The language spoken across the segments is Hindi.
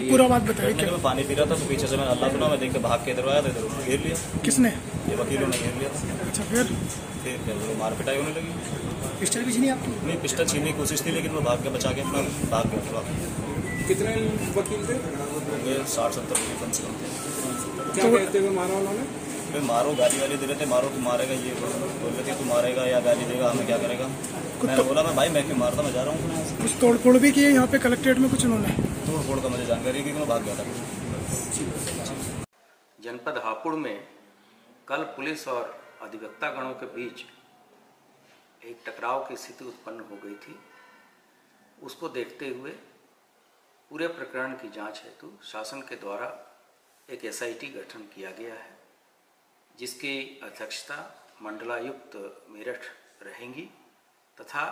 पूरा बात बताइए क्या? मैं पानी पी रहा था तो पीछे से मैंने अल्लाह सुना मैं देख के भाग के इधर आया तो इधर घेर लिया। किसने? ये वकीलों ने घेर लिया था। अच्छा फिर? फिर क्या वो मार पिटाई होने लगी। पिस्टल भी छीनी आपकी? नहीं पिस्टल छीनने की कोशिश थी लेकिन वो भाग के बचा के अपना भाग गया थोड़ा कितने वकील थे? साठ सत्तर वकील कम से कम थे। क्या कहते हुए मारा उन्होंने? फिर मारो गाली वाली दे रहे थे मारो तू मारेगा ये बोल रहे थे तू मारेगा या गाली देगा हमें क्या करेगा? मैंने बोला मैं भाई मैं क्यों मारता मैं जा रहा हूँ। कुछ तोड़ फोड़ भी किए यहाँ पे कलेक्ट्रेट में कुछ उन्होंने? तोड़ फोड़ का मुझे जानकारी है कि मैं भाग गया था। जनपद हापुड़ में कल पुलिस और अधिवक्ता गणों के बीच एक टकराव की स्थिति उत्पन्न हो गई थी। उसको देखते हुए पूरे प्रकरण की जाँच हेतु शासन के द्वारा एक एसआईटी गठन किया गया है। जिसकी अध्यक्षता मंडलायुक्त मेरठ रहेंगी तथा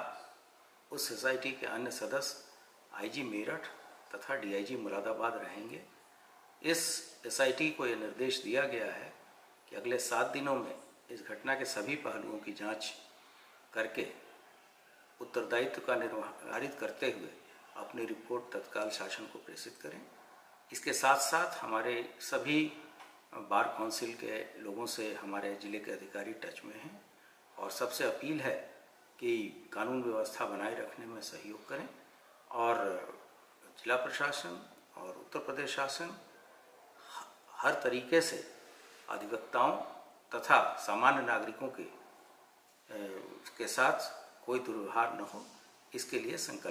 उस सोसाइटी के अन्य सदस्य आईजी मेरठ तथा डीआईजी मुरादाबाद रहेंगे। इस एसआईटी को यह निर्देश दिया गया है कि अगले सात दिनों में इस घटना के सभी पहलुओं की जाँच करके उत्तरदायित्व का निर्धारित करते हुए अपनी रिपोर्ट तत्काल शासन को प्रेषित करें। इसके साथ साथ हमारे सभी बार काउंसिल के लोगों से हमारे ज़िले के अधिकारी टच में हैं और सबसे अपील है कि कानून व्यवस्था बनाए रखने में सहयोग करें और जिला प्रशासन और उत्तर प्रदेश शासन हर तरीके से अधिवक्ताओं तथा सामान्य नागरिकों के, के साथ कोई दुर्व्यवहार न हो इसके लिए संकल्प